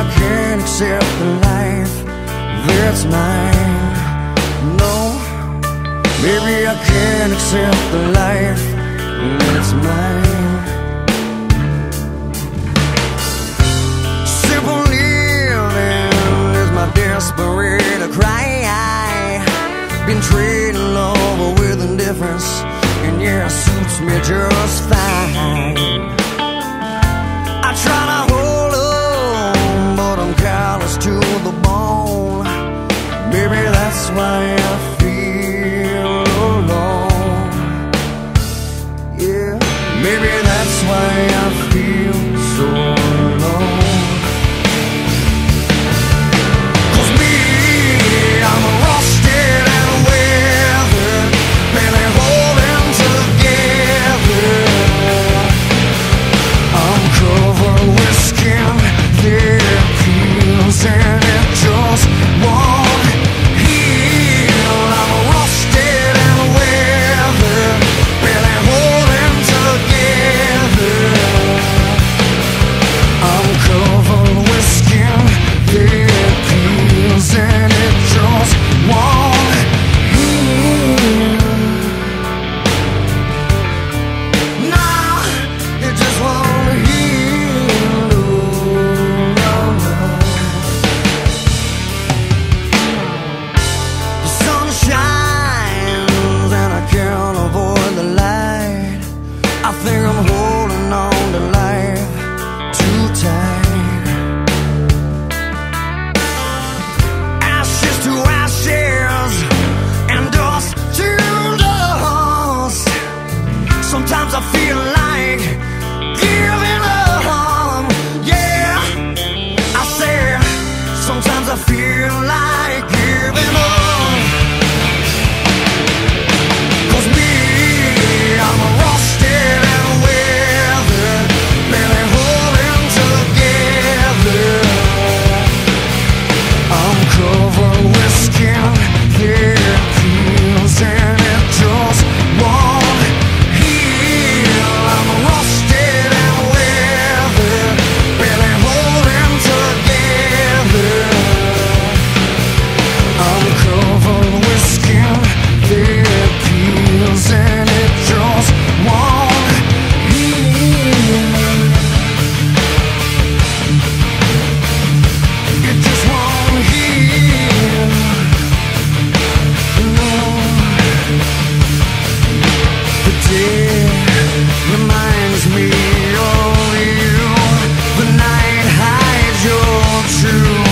accept the life that's mine. No, maybe I can't accept the life that's mine. Simple living is my desperate cry. Been trading love with indifference, and yeah, suits me just fine. true.